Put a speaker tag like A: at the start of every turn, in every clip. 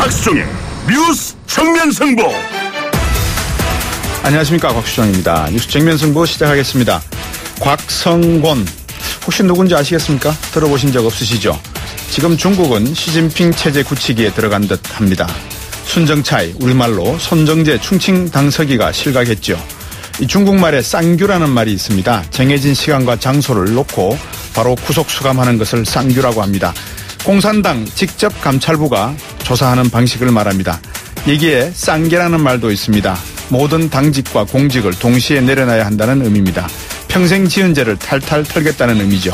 A: 박수종의 뉴스 정면 승부.
B: 안녕하십니까 곽수정입니다. 뉴스 정면 승부 시작하겠습니다. 곽성곤 혹시 누군지 아시겠습니까? 들어보신 적 없으시죠? 지금 중국은 시진핑 체제 굳히기에 들어간 듯 합니다. 순정차이 우리말로 손정제 충칭 당서기가 실각했죠. 이 중국말에 쌍규라는 말이 있습니다. 정해진 시간과 장소를 놓고 바로 구속 수감하는 것을 쌍규라고 합니다. 공산당 직접 감찰부가 조사하는 방식을 말합니다. 여기에 쌍계라는 말도 있습니다. 모든 당직과 공직을 동시에 내려놔야 한다는 의미입니다. 평생 지은 죄를 탈탈 털겠다는 의미죠.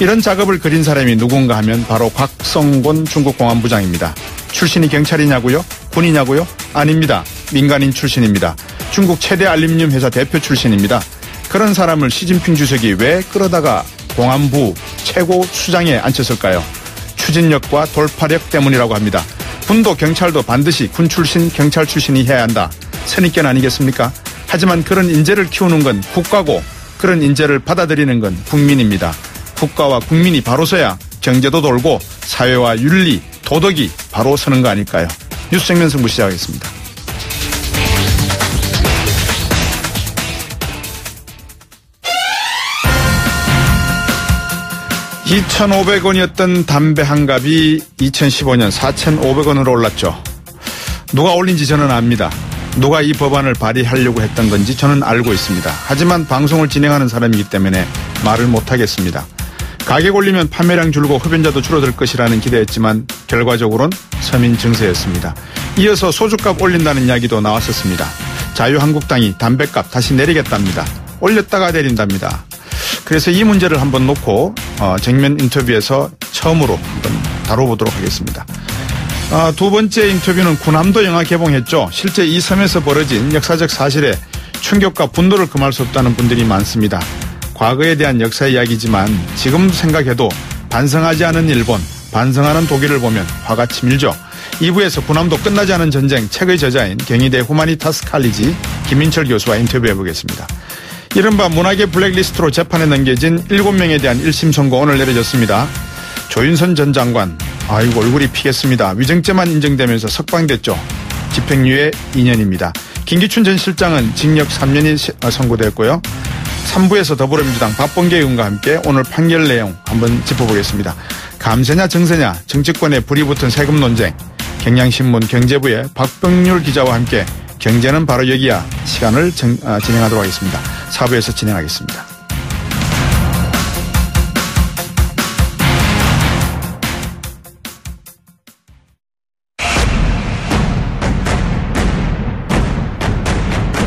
B: 이런 작업을 그린 사람이 누군가 하면 바로 곽성곤 중국 공안부장입니다. 출신이 경찰이냐고요? 군이냐고요? 아닙니다. 민간인 출신입니다. 중국 최대 알림륨 회사 대표 출신입니다. 그런 사람을 시진핑 주석이 왜 끌어다가 공안부 최고 수장에 앉혔을까요? 추진력과 돌파력 때문이라고 합니다. 군도 경찰도 반드시 군 출신, 경찰 출신이 해야 한다. 선입견 아니겠습니까? 하지만 그런 인재를 키우는 건 국가고 그런 인재를 받아들이는 건 국민입니다. 국가와 국민이 바로 서야 경제도 돌고 사회와 윤리, 도덕이 바로 서는 거 아닐까요? 뉴스 정면 승부 시작하겠습니다. 2,500원이었던 담배 한 갑이 2015년 4,500원으로 올랐죠. 누가 올린지 저는 압니다. 누가 이 법안을 발의하려고 했던 건지 저는 알고 있습니다. 하지만 방송을 진행하는 사람이기 때문에 말을 못하겠습니다. 가격 올리면 판매량 줄고 흡연자도 줄어들 것이라는 기대였지만 결과적으로는 서민 증세였습니다. 이어서 소주값 올린다는 이야기도 나왔었습니다. 자유한국당이 담배값 다시 내리겠답니다. 올렸다가 내린답니다. 그래서 이 문제를 한번 놓고 어, 정면 인터뷰에서 처음으로 한번 다뤄보도록 하겠습니다. 아, 두 번째 인터뷰는 군함도 영화 개봉했죠. 실제 이 섬에서 벌어진 역사적 사실에 충격과 분노를 금할 수 없다는 분들이 많습니다. 과거에 대한 역사 이야기지만 지금 생각해도 반성하지 않은 일본, 반성하는 독일을 보면 화가 치밀죠. 2부에서 군함도 끝나지 않은 전쟁 책의 저자인 경희대 후마니타스 칼리지 김민철 교수와 인터뷰해 보겠습니다. 이른바 문학의 블랙리스트로 재판에 넘겨진 7명에 대한 1심 선고 오늘 내려졌습니다. 조윤선 전 장관, 아이고 얼굴이 피겠습니다. 위증죄만 인정되면서 석방됐죠. 집행유예 2년입니다. 김기춘 전 실장은 징역 3년이 아, 선고됐고요. 3부에서 더불어민주당 박범계 의원과 함께 오늘 판결 내용 한번 짚어보겠습니다. 감세냐 정세냐 정치권에 불이 붙은 세금 논쟁 경향신문 경제부의 박병률 기자와 함께 경제는 바로 여기야 시간을 정, 아, 진행하도록 하겠습니다. 4부에서 진행하겠습니다.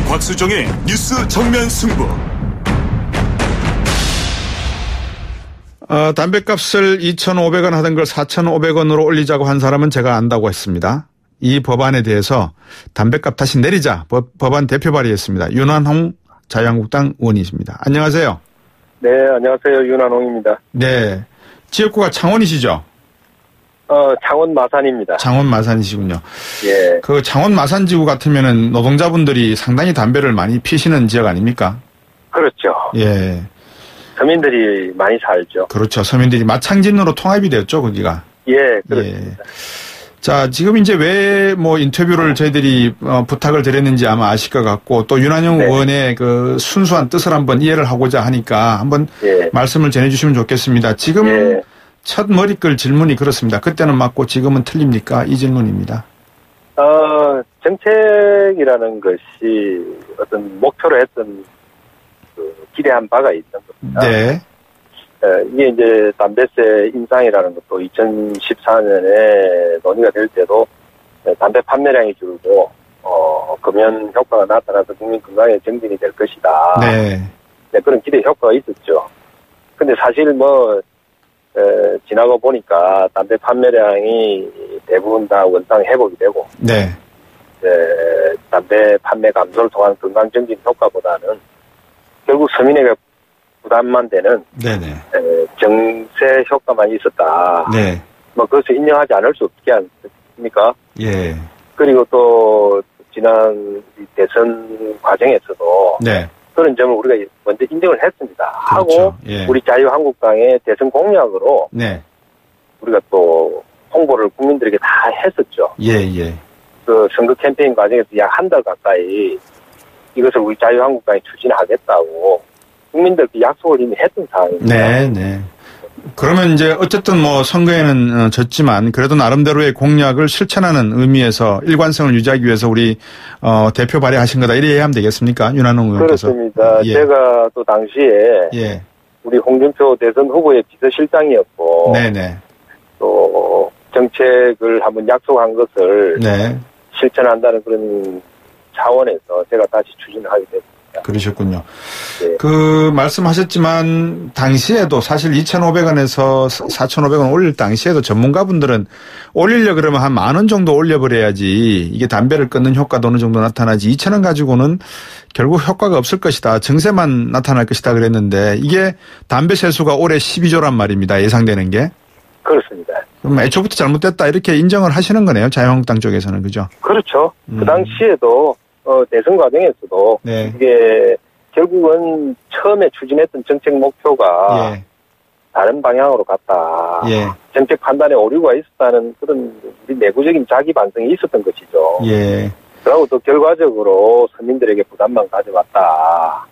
A: 곽수정의 뉴스 정면 승부.
B: 어, 담배값을 2,500원 하던 걸 4,500원으로 올리자고 한 사람은 제가 안다고 했습니다. 이 법안에 대해서 담배값 다시 내리자 법, 안 대표 발의했습니다. 윤한홍 자유한국당 의원이십니다. 안녕하세요.
C: 네, 안녕하세요. 윤한홍입니다.
B: 네. 지역구가 창원이시죠?
C: 어, 창원 마산입니다.
B: 창원 마산이시군요.
C: 예.
B: 그 창원 마산 지구 같으면은 노동자분들이 상당히 담배를 많이 피시는 지역 아닙니까?
C: 그렇죠.
B: 예.
C: 서민들이 많이 살죠.
B: 그렇죠. 서민들이 마창진으로 통합이 되었죠, 거기가.
C: 예, 그렇습니다. 예.
B: 자, 지금 이제 왜 뭐 인터뷰를 저희들이 어, 부탁을 드렸는지 아마 아실 것 같고 또 윤한영 네. 의원의 그 순수한 뜻을 한번 이해를 하고자 하니까 한번 예. 말씀을 전해주시면 좋겠습니다. 지금 예. 첫 머리글 질문이 그렇습니다. 그때는 맞고 지금은 틀립니까? 이 질문입니다.
C: 어, 정책이라는 것이 어떤 목표로 했던 그 기대한 바가 있는 겁니다.
B: 네.
C: 이게 이제 담배세 인상이라는 것도 2014년에 논의가 될 때도 담배 판매량이 줄고 어, 금연 효과가 나타나서 국민 건강에 정진이 될 것이다.
B: 네.
C: 네, 그런 기대 효과가 있었죠. 근데 사실 뭐 에, 지나고 보니까 담배 판매량이 대부분 다 원상 회복이 되고
B: 네.
C: 에, 담배 판매 감소를 통한 건강 정진 효과보다는 결국 서민에게 부담만 되는
B: 네네.
C: 에, 정세 효과만 있었다.
B: 네.
C: 뭐 그것을 인정하지 않을 수 없지 않습니까?
B: 예.
C: 그리고 또 지난 대선 과정에서도
B: 네.
C: 그런 점을 우리가 먼저 인정을 했습니다.
B: 그렇죠.
C: 하고
B: 예.
C: 우리 자유한국당의 대선 공약으로
B: 네.
C: 우리가 또 홍보를 국민들에게 다 했었죠.
B: 예, 예.
C: 그 선거 캠페인 과정에서 약 한 달 가까이 이것을 우리 자유한국당이 추진하겠다고 국민들께 약속을 이미 했던 상황입니다.
B: 네, 네. 그러면 이제 어쨌든 뭐 선거에는 어, 졌지만 그래도 나름대로의 공약을 실천하는 의미에서 일관성을 유지하기 위해서 우리 어, 대표 발의하신 거다 이래 이해하면 되겠습니까? 윤한홍 의원께서.
C: 그렇습니다.
B: 예.
C: 제가 또 당시에
B: 예.
C: 우리 홍준표 대선 후보의 비서실장이었고
B: 네, 네.
C: 또 정책을 한번 약속한 것을
B: 네.
C: 실천한다는 그런 차원에서 제가 다시 추진하게 됐습니다.
B: 그러셨군요.
C: 네.
B: 그 말씀하셨지만 당시에도 사실 2,500원에서 4,500원 올릴 당시에도 전문가분들은 올리려 그러면 한 만 원 정도 올려버려야지 이게 담배를 끊는 효과도 어느 정도 나타나지 2,000원 가지고는 결국 효과가 없을 것이다. 증세만 나타날 것이다 그랬는데 이게 담배 세수가 올해 12조란 말입니다. 예상되는 게.
C: 그렇습니다.
B: 그럼 애초부터 잘못됐다 이렇게 인정을 하시는 거네요. 자유한국당 쪽에서는 그죠?
C: 그렇죠.
B: 음.
C: 그 당시에도 어, 대선 과정에서도
B: 네.
C: 이게 결국은 처음에 추진했던 정책 목표가
B: 예.
C: 다른 방향으로 갔다.
B: 예.
C: 정책 판단에 오류가 있었다는 그런 우리 내부적인 자기 반성이 있었던 것이죠.
B: 예.
C: 그리고 또 결과적으로 서민들에게 부담만 가져왔다.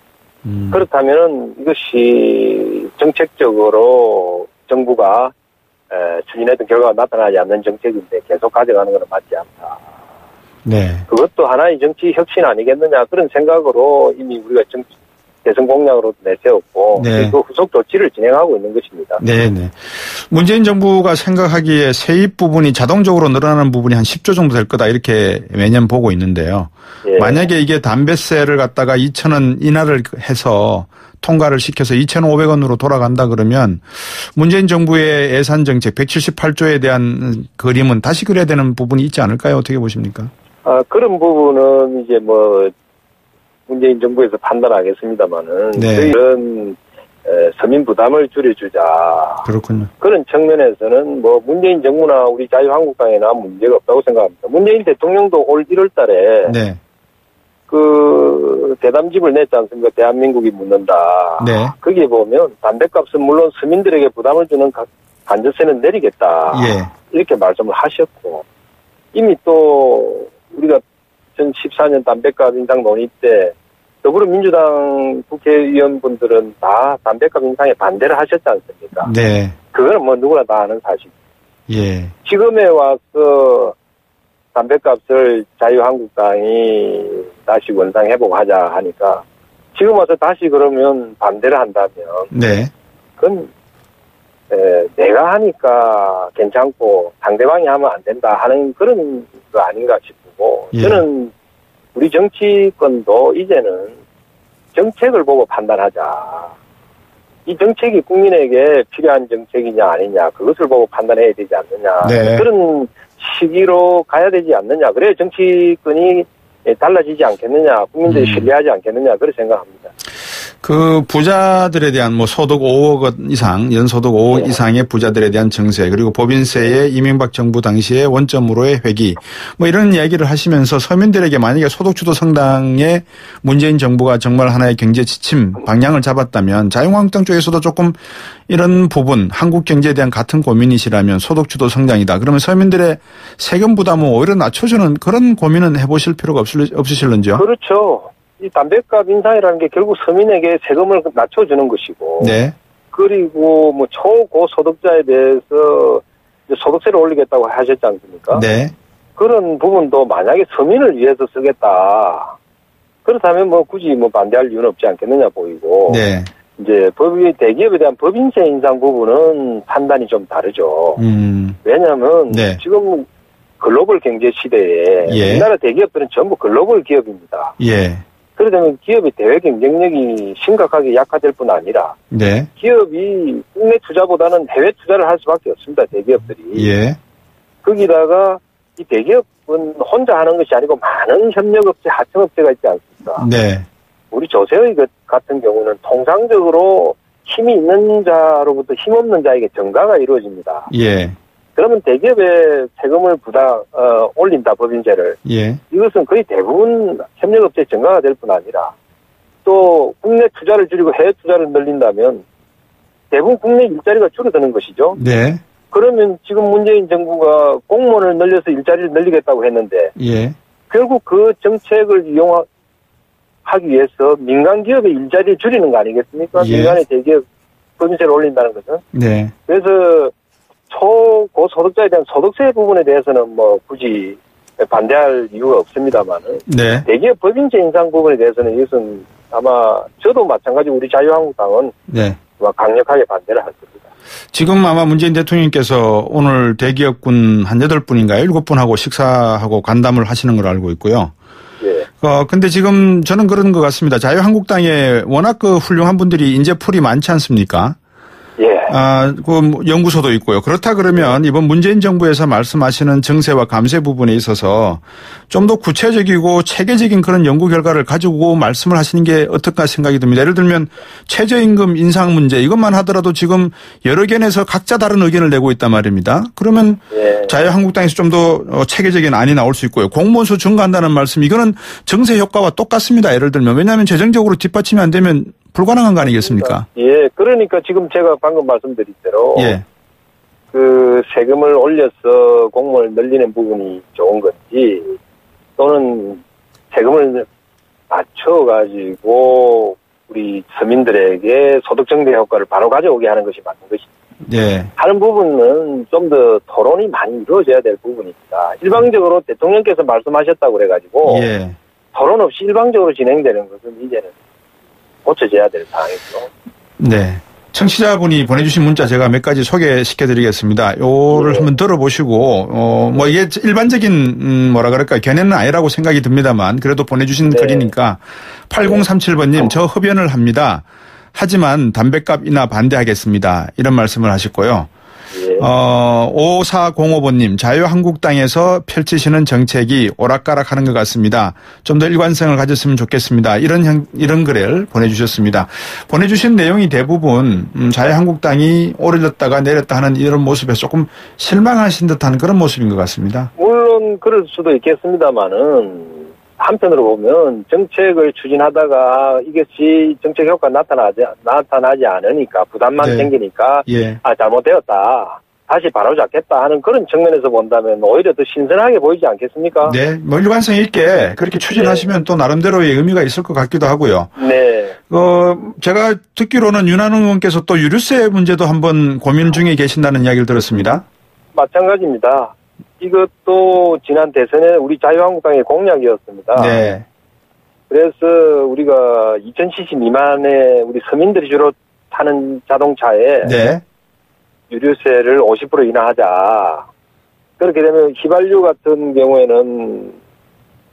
B: 음.
C: 그렇다면은 이것이 정책적으로 정부가 에, 추진했던 결과가 나타나지 않는 정책인데 계속 가져가는 것은 맞지 않다.
B: 네.
C: 그것도 하나의 정치 혁신 아니겠느냐 그런 생각으로 이미 우리가 정, 대선 공약으로 내세웠고
B: 네.
C: 그 후속 조치를 진행하고 있는 것입니다.
B: 네네. 문재인 정부가 생각하기에 세입 부분이 자동적으로 늘어나는 부분이 한 10조 정도 될 거다 이렇게 매년 보고 있는데요.
C: 예.
B: 만약에 이게 담배세를 갖다가 2,000원 인하를 해서 통과를 시켜서 2,500원으로 돌아간다 그러면 문재인 정부의 예산 정책 178조에 대한 그림은 다시 그려야 되는 부분이 있지 않을까요? 어떻게 보십니까?
C: 아, 그런 부분은 이제 뭐 문재인 정부에서 판단하겠습니다만은
B: 네.
C: 에, 서민 부담을 줄여주자
B: 그렇군요.
C: 그런 측면에서는 뭐 문재인 정부나 우리 자유한국당에나 문제가 없다고 생각합니다. 문재인 대통령도 올 1월 달에
B: 네.
C: 그 대담집을 냈지 않습니까? 대한민국이 묻는다.
B: 네.
C: 거기에 보면 담배값은 물론 서민들에게 부담을 주는 가- 관저세는 내리겠다.
B: 예.
C: 이렇게 말씀을 하셨고 이미 또 우리가 2014년 담배값 인상 논의 때 더불어민주당 국회의원분들은 다 담배값 인상에 반대를 하셨지 않습니까?
B: 네.
C: 그거는 뭐 누구나 다 아는 사실.
B: 예.
C: 지금에 와서 담배값을 자유한국당이 다시 원상 회복하자 하니까 지금 와서 다시 그러면 반대를 한다면
B: 네.
C: 그건 에, 내가 하니까 괜찮고 상대방이 하면 안 된다 하는 그런 거 아닌가 싶 고
B: 예.
C: 저는 우리 정치권도 이제는 정책을 보고 판단하자. 이 정책이 국민에게 필요한 정책이냐 아니냐 그것을 보고 판단해야 되지 않느냐
B: 네.
C: 그런 시기로 가야 되지 않느냐 그래야 정치권이 달라지지 않겠느냐 국민들이
B: 음.
C: 신뢰하지 않겠느냐 그렇게 생각합니다.
B: 그 부자들에 대한 뭐 소득 5억 원 이상, 연소득 5억
C: 네.
B: 이상의 부자들에 대한 정세, 그리고 법인세의 이명박 정부 당시의 원점으로의 회기, 뭐 이런 이야기를 하시면서 서민들에게 만약에 소득주도 성당의 문재인 정부가 정말 하나의 경제 지침 방향을 잡았다면 자유한국당 쪽에서도 조금 이런 부분 한국 경제에 대한 같은 고민이시라면 소득주도 성장이다. 그러면 서민들의 세금 부담을 오히려 낮춰주는 그런 고민은 해보실 필요가 없으실런지요?
C: 그렇죠. 이 담배값 인상이라는 게 결국 서민에게 세금을 낮춰주는 것이고,
B: 네.
C: 그리고 뭐 초고 소득자에 대해서 이제 소득세를 올리겠다고 하셨지 않습니까?
B: 네.
C: 그런 부분도 만약에 서민을 위해서 쓰겠다. 그렇다면 뭐 굳이 뭐 반대할 이유는 없지 않겠느냐 보이고,
B: 네.
C: 이제 법이 대기업에 대한 법인세 인상 부분은 판단이 좀 다르죠.
B: 음.
C: 왜냐하면
B: 네.
C: 지금 글로벌 경제 시대에
B: 예.
C: 우리나라 대기업들은 전부 글로벌 기업입니다.
B: 예.
C: 그러다면 기업의 대외 경쟁력이 심각하게 약화될 뿐 아니라
B: 네.
C: 기업이 국내 투자보다는 해외 투자를 할 수밖에 없습니다. 대기업들이.
B: 예.
C: 거기다가 이 대기업은 혼자 하는 것이 아니고 많은 협력업체, 하청업체가 있지 않습니까?
B: 네.
C: 우리 조세의 것 같은 경우는 통상적으로 힘이 있는 자로부터 힘없는 자에게 전가가 이루어집니다.
B: 예.
C: 그러면 대기업에 세금을 부다 어, 올린다 법인세를
B: 예.
C: 이것은 거의 대부분 협력업체 증가가 될 뿐 아니라 또 국내 투자를 줄이고 해외 투자를 늘린다면 대부분 국내 일자리가 줄어드는 것이죠.
B: 네.
C: 그러면 지금 문재인 정부가 공무원을 늘려서 일자리를 늘리겠다고 했는데
B: 예.
C: 결국 그 정책을 이용하기 위해서 민간 기업의 일자리를 줄이는 거 아니겠습니까?
B: 예.
C: 민간의 대기업 법인세를 올린다는 것은.
B: 네.
C: 그래서 초고소득자에 대한 소득세 부분에 대해서는 뭐 굳이 반대할 이유가 없습니다만은
B: 네.
C: 대기업 법인세 인상 부분에 대해서는 이것은 아마 저도 마찬가지 우리 자유한국당은
B: 네.
C: 아마 강력하게 반대를 할 겁니다.
B: 지금 아마 문재인 대통령께서 오늘 대기업군 한 여덟 분인가 일곱 분하고 식사하고 간담을 하시는 걸로 알고 있고요.
C: 예.
B: 어, 근데 지금 저는 그런 것 같습니다. 자유한국당에 워낙 그 훌륭한 분들이 인재풀이 많지 않습니까?
C: 예.
B: 아, 그뭐 연구소도 있고요. 그렇다 그러면 이번 문재인 정부에서 말씀하시는 정세와 감세 부분에 있어서 좀 더 구체적이고 체계적인 그런 연구 결과를 가지고 말씀을 하시는 게 어떨까 생각이 듭니다. 예를 들면 최저임금 인상 문제 이것만 하더라도 지금 여러 견에서 각자 다른 의견을 내고 있단 말입니다. 그러면
C: 예.
B: 자유한국당에서 좀더 어, 체계적인 안이 나올 수 있고요. 공무원 수 증가한다는 말씀 이거는 정세 효과와 똑같습니다. 예를 들면 왜냐하면 재정적으로 뒷받침이 안 되면 불가능한 거 아니겠습니까?
C: 예. 그러니까 지금 제가 방금 말씀드린 대로
B: 예.
C: 그 세금을 올려서 공무원을 늘리는 부분이 좋은 건지 또는 세금을 낮춰가지고 우리 서민들에게 소득 증대 효과를 바로 가져오게 하는 것이 맞는 것이
B: 예.
C: 하는 부분은 좀 더 토론이 많이 이루어져야 될 부분입니다. 일방적으로 대통령께서 말씀하셨다고 그래가지고
B: 예.
C: 토론 없이 일방적으로 진행되는 것은 이제는 고쳐져야 될 상황이죠.
B: 네. 청취자분이 보내주신 문자 제가 몇 가지 소개시켜 드리겠습니다. 요를
C: 네.
B: 한번 들어보시고, 어, 뭐 이게 일반적인, 음, 뭐라 그럴까, 견해는 아니라고 생각이 듭니다만, 그래도 보내주신
C: 네.
B: 글이니까, 8037번님, 저 흡연을 합니다. 하지만 담배값 인하 반대하겠습니다. 이런 말씀을 하셨고요.
C: 예.
B: 어, 5405번님, 자유한국당에서 펼치시는 정책이 오락가락 하는 것 같습니다. 좀 더 일관성을 가졌으면 좋겠습니다. 이런, 형- 이런 글을 보내주셨습니다. 보내주신 내용이 대부분, 음, 자유한국당이 오르졌다가 내렸다 하는 이런 모습에 조금 실망하신 듯한 그런 모습인 것 같습니다.
C: 물론 그럴 수도 있겠습니다만은 한편으로 보면 정책을 추진하다가 이것이 정책 효과 나타나지 나타나지 않으니까 부담만
B: 네.
C: 생기니까
B: 예.
C: 아 잘못되었다 다시 바로잡겠다 하는 그런 측면에서 본다면 오히려 더 신선하게 보이지 않겠습니까?
B: 네. 뭐 일관성 있게 그렇게 추진하시면 또 나름대로의 의미가 있을 것 같기도 하고요.
C: 네.
B: 어, 제가 듣기로는 윤한웅 의원께서 또 유류세 문제도 한번 고민 중에 계신다는 이야기를 들었습니다.
C: 마찬가지입니다. 이것도 지난 대선에 우리 자유한국당의 공약이었습니다.
B: 네.
C: 그래서 우리가 2000cc 미만의 우리 서민들이 주로 타는 자동차에
B: 네.
C: 유류세를 50% 인하하자. 그렇게 되면 휘발유 같은 경우에는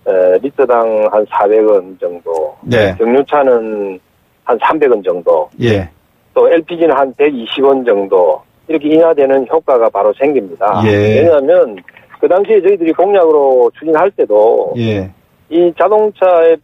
C: 에, 리터당 한 400원 정도,
B: 네.
C: 경유차는 한 300원 정도,
B: 예.
C: 또 LPG는 한 120원 정도 이렇게 인하되는 효과가 바로 생깁니다.
B: 예.
C: 왜냐하면 그 당시에 저희들이 공약으로 추진할 때도
B: 예.
C: 이 자동차에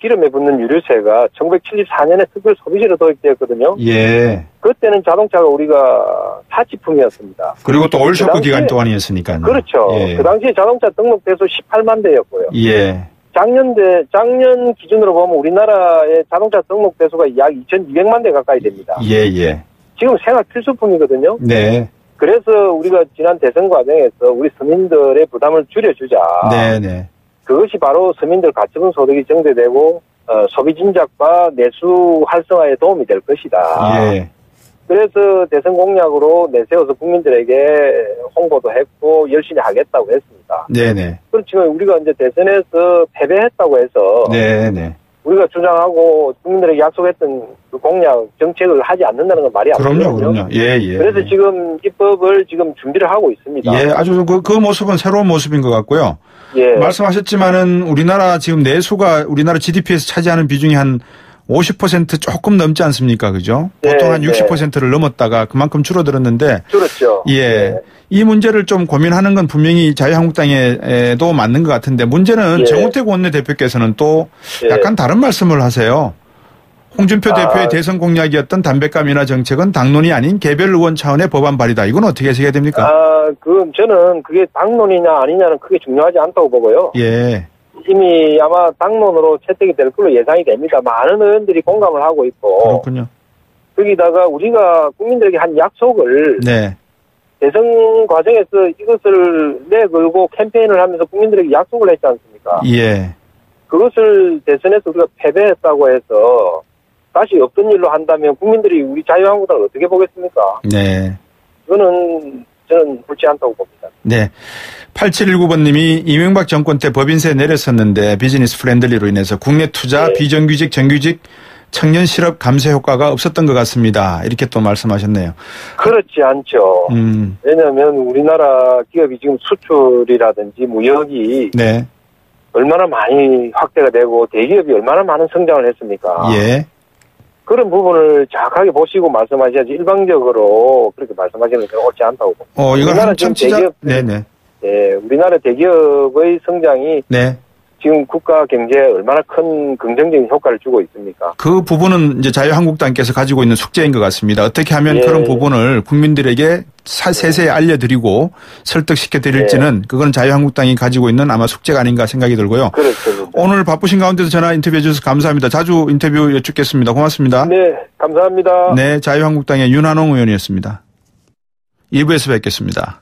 C: 기름에 붙는 유류세가 1974년에 특별 소비세로 도입되었거든요.
B: 예.
C: 그때는 자동차가 우리가 사치품이었습니다.
B: 그리고 또 올쇼크
C: 그
B: 기간 동안이었으니까요.
C: 그렇죠.
B: 예.
C: 그 당시에 자동차 등록 대수 18만 대였고요.
B: 예.
C: 작년 대 작년 기준으로 보면 우리나라의 자동차 등록 대수가 약 2,200만 대 가까이 됩니다.
B: 예, 예.
C: 지금 생활 필수품이거든요.
B: 네.
C: 그래서 우리가 지난 대선 과정에서 우리 서민들의 부담을 줄여주자.
B: 네, 네.
C: 그것이 바로 서민들 가처분 소득이 증대되고 어, 소비 진작과 내수 활성화에 도움이 될 것이다.
B: 예.
C: 그래서 대선 공약으로 내세워서 국민들에게 홍보도 했고 열심히 하겠다고 했습니다.
B: 네, 네.
C: 그렇지만 우리가 이제 대선에서 패배했다고 해서
B: 네, 네.
C: 우리가 주장하고 국민들에게 약속했던 그 공약 정책을 하지 않는다는 건 말이 안
B: 그럼요,
C: 되거든요.
B: 그럼요. 예, 예.
C: 그래서 지금 입법을 지금 준비를 하고 있습니다.
B: 예, 아주 그, 그 모습은 새로운 모습인 것 같고요.
C: 예.
B: 말씀하셨지만은 우리나라 지금 내수가 우리나라 GDP에서 차지하는 비중이 한 50% 조금 넘지 않습니까? 그죠?
C: 네,
B: 보통 한
C: 네.
B: 60%를 넘었다가 그만큼 줄어들었는데
C: 그렇죠.
B: 예.
C: 네.
B: 이 문제를 좀 고민하는 건 분명히 자유한국당에도 맞는 것 같은데 문제는
C: 예.
B: 정우택 원내대표께서는 또
C: 예.
B: 약간 다른 말씀을 하세요. 홍준표
C: 아.
B: 대표의 대선 공약이었던 인하 정책은 당론이 아닌 개별 의원 차원의 법안 발의다. 이건 어떻게 해석해야 됩니까?
C: 아, 그 저는 그게 당론이냐 아니냐는 크게 중요하지 않다고 보고요.
B: 예.
C: 이미 아마 당론으로 채택이 될 걸로 예상이 됩니다. 많은 의원들이 공감을 하고 있고
B: 그렇군요.
C: 거기다가 우리가 국민들에게 한 약속을
B: 네.
C: 대선 과정에서 이것을 내걸고 캠페인을 하면서 국민들에게 약속을 했지 않습니까?
B: 예.
C: 그것을 대선에서 우리가 패배했다고 해서 다시 없던 일로 한다면 국민들이 우리 자유한국당을 어떻게 보겠습니까?
B: 네.
C: 그거는 저는 옳지 않다고 봅니다.
B: 네. 8719번님이 이명박 정권 때 법인세 내렸었는데 business friendly로 인해서 국내 투자,
C: 네.
B: 비정규직, 정규직, 청년 실업 감소 효과가 없었던 것 같습니다. 이렇게 또 말씀하셨네요.
C: 그렇지 않죠.
B: 음,
C: 왜냐하면 우리나라 기업이 지금 수출이라든지 무역이
B: 네.
C: 얼마나 많이 확대가 되고 대기업이 얼마나 많은 성장을 했습니까?
B: 예.
C: 그런 부분을 정확하게 보시고 말씀하셔야지 일방적으로 그렇게 말씀하시는 게 옳지 않다고 봅니다.
B: 어, 이건
C: 우리나라
B: 한
C: 지금
B: 청취자,
C: 대기업-
B: 네네.
C: 예, 우리나라 대기업의 성장이
B: 네.
C: 지금 국가 경제에 얼마나 큰 긍정적인 효과를 주고 있습니까?
B: 그 부분은 이제 자유한국당께서 가지고 있는 숙제인 것 같습니다. 어떻게 하면
C: 예.
B: 그런 부분을 국민들에게 사- 세세히 알려드리고 설득시켜 드릴지는
C: 예.
B: 그건 자유한국당이 가지고 있는 아마 숙제가 아닌가 생각이 들고요.
C: 그렇습니다.
B: 오늘 바쁘신 가운데도 전화 인터뷰해 주셔서 감사합니다. 자주 인터뷰 여쭙겠습니다. 고맙습니다.
C: 네, 감사합니다.
B: 네, 자유한국당의 윤한홍 의원이었습니다. 2부에서 뵙겠습니다.